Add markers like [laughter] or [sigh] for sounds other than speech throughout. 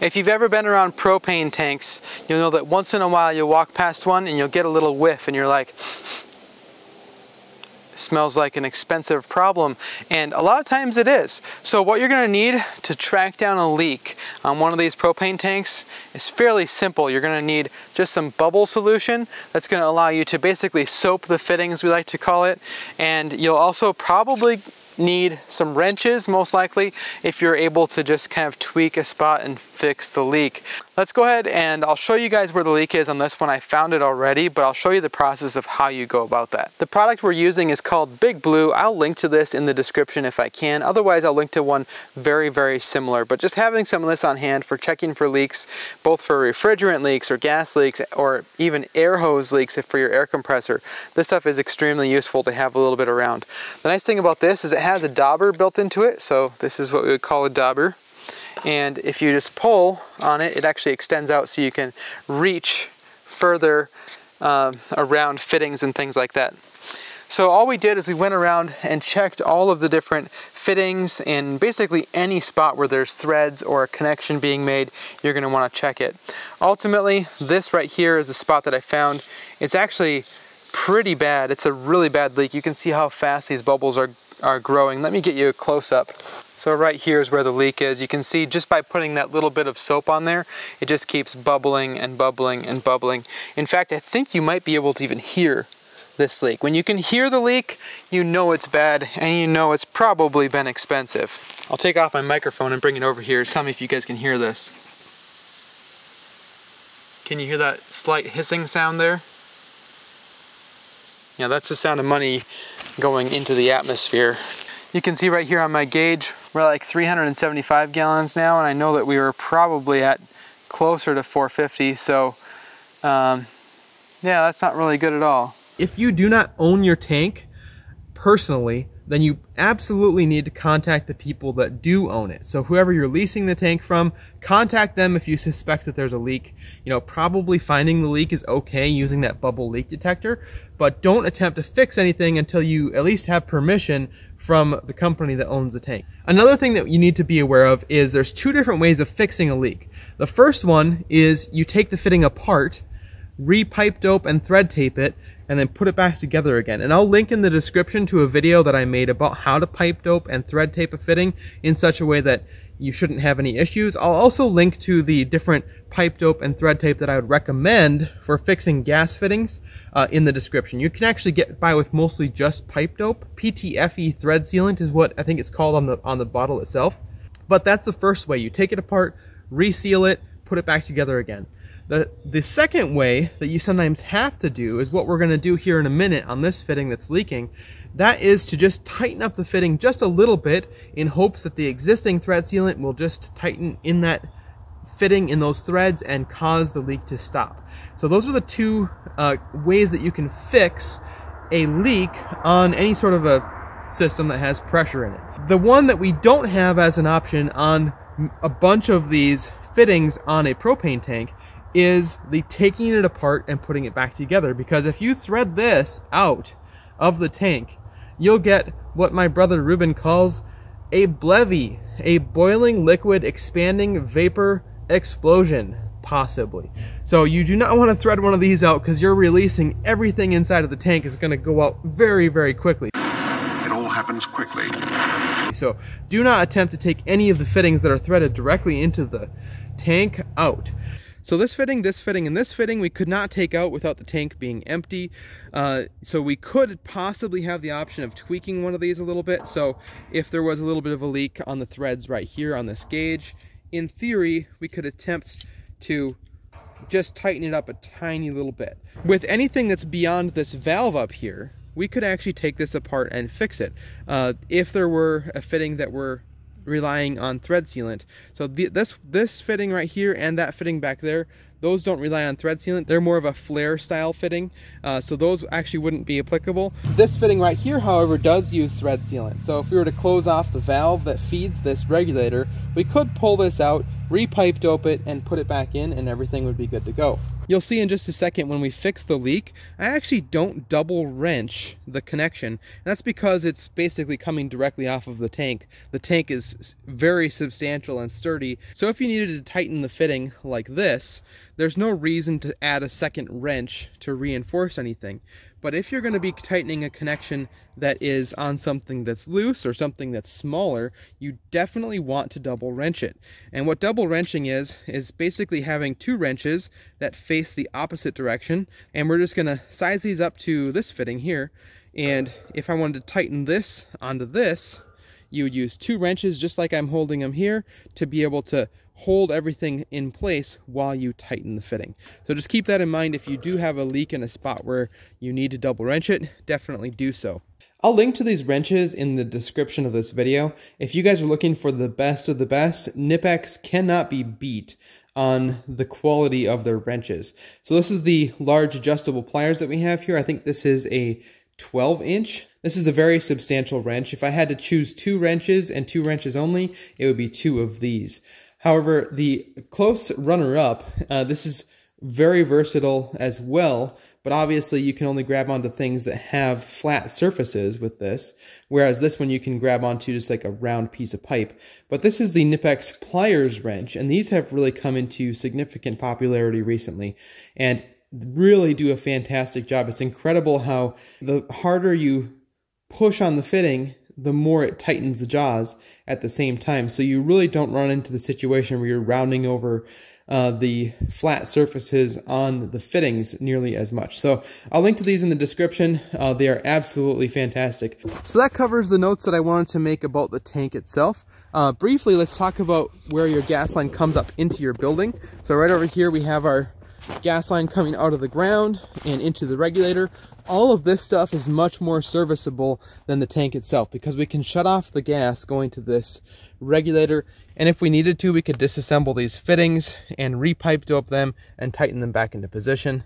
If you've ever been around propane tanks, you'll know that once in a while you'll walk past one and you'll get a little whiff and you're like, smells like an expensive problem. And a lot of times it is. So what you're going to need to track down a leak on one of these propane tanks is fairly simple. You're going to need just some bubble solution that's going to allow you to basically soap the fittings we like to call it. And you'll also probably need some wrenches most likely if you're able to just kind of tweak a spot and fix the leak. Let's go ahead and I'll show you guys where the leak is on this one. I found it already, but I'll show you the process of how you go about that. The product we're using is called Big Blu. I'll link to this in the description if I can. Otherwise, I'll link to one very, very similar. But just having some of this on hand for checking for leaks, both for refrigerant leaks or gas leaks, or even air hose leaks if for your air compressor, this stuff is extremely useful to have a little bit around. The nice thing about this is it has a dauber built into it. So this is what we would call a dauber. And if you just pull on it, it actually extends out so you can reach further um, around fittings and things like that. So all we did is we went around and checked all of the different fittings and basically any spot where there's threads or a connection being made, you're gonna wanna check it. Ultimately, this right here is the spot that I found. It's actually pretty bad. It's a really bad leak. You can see how fast these bubbles are, are growing. Let me get you a close up. So right here is where the leak is. You can see just by putting that little bit of soap on there, it just keeps bubbling and bubbling and bubbling. In fact, I think you might be able to even hear this leak. When you can hear the leak, you know it's bad and you know it's probably been expensive. I'll take off my microphone and bring it over here. Tell me if you guys can hear this. Can you hear that slight hissing sound there? Yeah, that's the sound of money going into the atmosphere. You can see right here on my gauge, we're like 375 gallons now, and I know that we were probably at closer to 450, so um, yeah, that's not really good at all. If you do not own your tank personally, then you absolutely need to contact the people that do own it. So whoever you're leasing the tank from, contact them if you suspect that there's a leak. You know, probably finding the leak is okay using that bubble leak detector, but don't attempt to fix anything until you at least have permission from the company that owns the tank. Another thing that you need to be aware of is there's two different ways of fixing a leak. The first one is you take the fitting apart, re-pipe dope and thread tape it, and then put it back together again. And I'll link in the description to a video that I made about how to pipe dope and thread tape a fitting in such a way that you shouldn't have any issues. I'll also link to the different pipe dope and thread tape that I would recommend for fixing gas fittings uh, in the description. You can actually get by with mostly just pipe dope. PTFE thread sealant is what I think it's called on the on the bottle itself. But that's the first way. You take it apart, reseal it, put it back together again. The, the second way that you sometimes have to do is what we're going to do here in a minute on this fitting that's leaking. That is to just tighten up the fitting just a little bit in hopes that the existing thread sealant will just tighten in that fitting in those threads and cause the leak to stop. So those are the two uh, ways that you can fix a leak on any sort of a system that has pressure in it. The one that we don't have as an option on a bunch of these fittings on a propane tank is the taking it apart and putting it back together. Because if you thread this out of the tank, you'll get what my brother Ruben calls a BLEVE, a boiling liquid expanding vapor explosion, possibly. So you do not want to thread one of these out because you're releasing everything inside of the tank is going to go out very, very quickly. It all happens quickly. So do not attempt to take any of the fittings that are threaded directly into the tank out. So this fitting, this fitting, and this fitting we could not take out without the tank being empty. Uh, so we could possibly have the option of tweaking one of these a little bit. So if there was a little bit of a leak on the threads right here on this gauge, in theory, we could attempt to just tighten it up a tiny little bit. With anything that's beyond this valve up here, we could actually take this apart and fix it. Uh, if there were a fitting that were relying on thread sealant. So the, this, this fitting right here and that fitting back there, those don't rely on thread sealant. They're more of a flare style fitting, uh, so those actually wouldn't be applicable. This fitting right here, however, does use thread sealant. So if we were to close off the valve that feeds this regulator, we could pull this out, repipe dope it, and put it back in, and everything would be good to go. You'll see in just a second when we fix the leak, I actually don't double wrench the connection. That's because it's basically coming directly off of the tank. The tank is very substantial and sturdy, so if you needed to tighten the fitting like this, there's no reason to add a second wrench to reinforce anything. But if you're going to be tightening a connection that is on something that's loose or something that's smaller, you definitely want to double wrench it. And what double wrenching is, is basically having two wrenches that face the opposite direction. And we're just going to size these up to this fitting here. And if I wanted to tighten this onto this, you would use two wrenches just like I'm holding them here to be able to hold everything in place while you tighten the fitting. So just keep that in mind if you do have a leak in a spot where you need to double wrench it, definitely do so. I'll link to these wrenches in the description of this video. If you guys are looking for the best of the best, Knipex cannot be beat on the quality of their wrenches. So this is the large adjustable pliers that we have here. I think this is a 12 inch. This is a very substantial wrench. If I had to choose two wrenches and two wrenches only, it would be two of these. However, the close runner-up, uh, this is very versatile as well, but obviously you can only grab onto things that have flat surfaces with this, whereas this one you can grab onto just like a round piece of pipe. But this is the Knipex pliers wrench, and these have really come into significant popularity recently, and really do a fantastic job. It's incredible how the harder you push on the fitting, the more it tightens the jaws at the same time. So you really don't run into the situation where you're rounding over uh, the flat surfaces on the fittings nearly as much. So I'll link to these in the description. Uh, they are absolutely fantastic. So that covers the notes that I wanted to make about the tank itself. Uh, briefly, let's talk about where your gas line comes up into your building. So right over here we have our gas line coming out of the ground and into the regulator. All of this stuff is much more serviceable than the tank itself because we can shut off the gas going to this regulator and if we needed to we could disassemble these fittings and repipe dope them and tighten them back into position.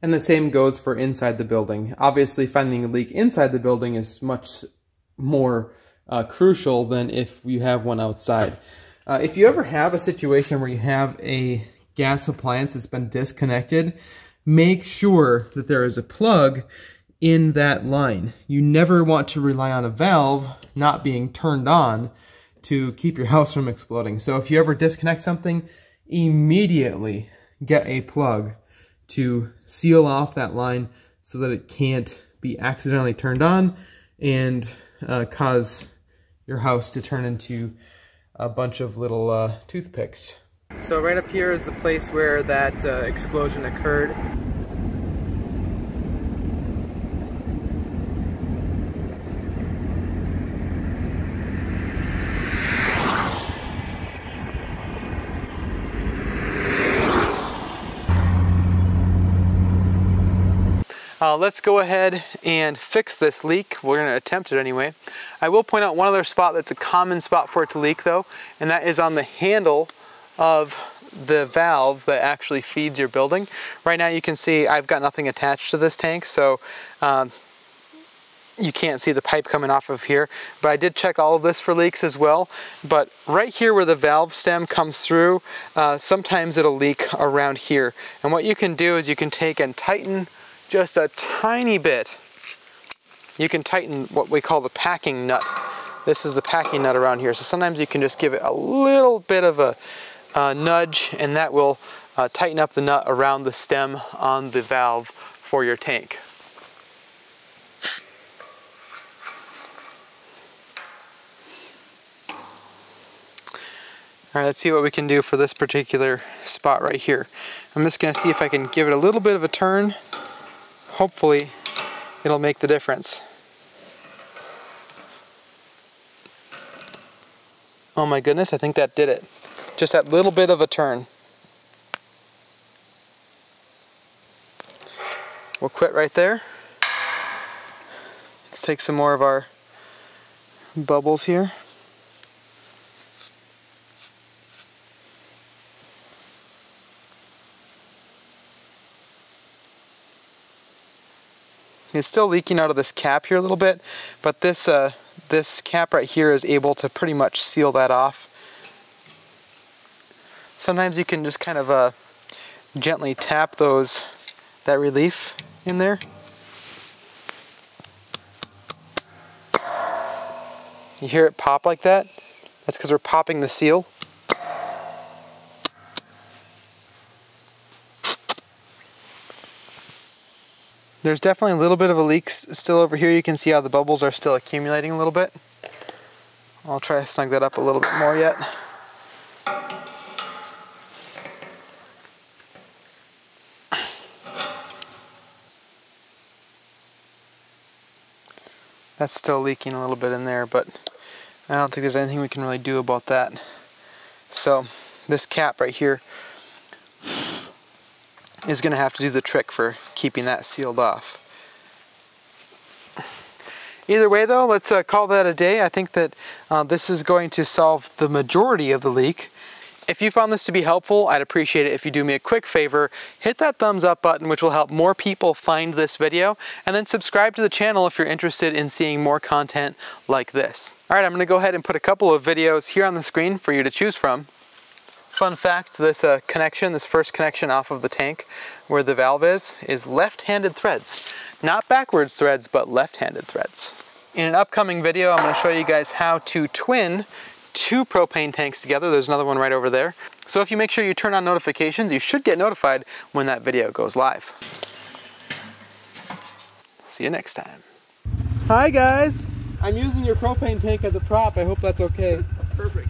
And the same goes for inside the building. Obviously finding a leak inside the building is much more uh, crucial than if you have one outside. Uh, if you ever have a situation where you have a gas appliance that's been disconnected, make sure that there is a plug in that line. You never want to rely on a valve not being turned on to keep your [laughs] house from exploding. So if you ever disconnect something, immediately get a plug to seal off that line so that it can't be accidentally turned on and uh, cause your house to turn into a bunch of little uh, toothpicks. So right up here is the place where that uh, explosion occurred. Uh, let's go ahead and fix this leak. We're going to attempt it anyway. I will point out one other spot that's a common spot for it to leak though, and that is on the handle of the valve that actually feeds your building. Right now you can see I've got nothing attached to this tank, so um, you can't see the pipe coming off of here, but I did check all of this for leaks as well. But right here where the valve stem comes through, uh, sometimes it'll leak around here. And what you can do is you can take and tighten just a tiny bit. You can tighten what we call the packing nut. This is the packing nut around here. So sometimes you can just give it a little bit of a uh, nudge and that will uh, tighten up the nut around the stem on the valve for your tank. All right, let's see what we can do for this particular spot right here. I'm just gonna see if I can give it a little bit of a turn hopefully it'll make the difference. Oh my goodness, I think that did it. Just that little bit of a turn. We'll quit right there. Let's take some more of our bubbles here. It's still leaking out of this cap here a little bit, but this, uh, this cap right here is able to pretty much seal that off. Sometimes you can just kind of uh, gently tap those, that relief in there. You hear it pop like that? That's because we're popping the seal. There's definitely a little bit of a leak still over here. You can see how the bubbles are still accumulating a little bit. I'll try to snug that up a little bit more yet. That's still leaking a little bit in there, but I don't think there's anything we can really do about that. So this cap right here is going to have to do the trick for keeping that sealed off. Either way though, let's uh, call that a day. I think that uh, this is going to solve the majority of the leak. If you found this to be helpful, I'd appreciate it if you do me a quick favor, hit that thumbs up button which will help more people find this video, and then subscribe to the channel if you're interested in seeing more content like this. Alright, I'm going to go ahead and put a couple of videos here on the screen for you to choose from. Fun fact, this uh, connection, this first connection off of the tank where the valve is, is left-handed threads. Not backwards threads, but left-handed threads. In an upcoming video, I'm going to show you guys how to twin two propane tanks together. There's another one right over there. So if you make sure you turn on notifications, you should get notified when that video goes live. See you next time. Hi guys! I'm using your propane tank as a prop. I hope that's okay. Perfect.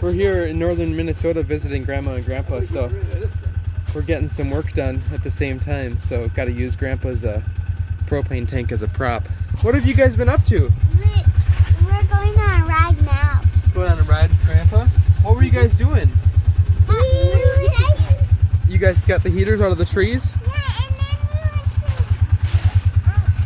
We're here in northern Minnesota visiting grandma and grandpa, so we're getting some work done at the same time. So got to use grandpa's uh, propane tank as a prop. What have you guys been up to? We, we're going on a ride now. Going on a ride with grandpa? What were you guys doing? You guys got the heaters out of the trees? Yeah, and then we went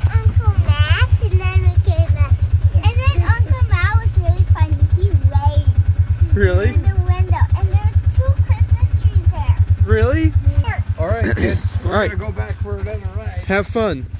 to Uncle Matt, and then we came back. And then Uncle Matt was really funny. He waved Really? in the window, and there's two Christmas trees there. Really? Sure. All right, kids. We're All right. gonna go back for another ride. Have fun. Yeah.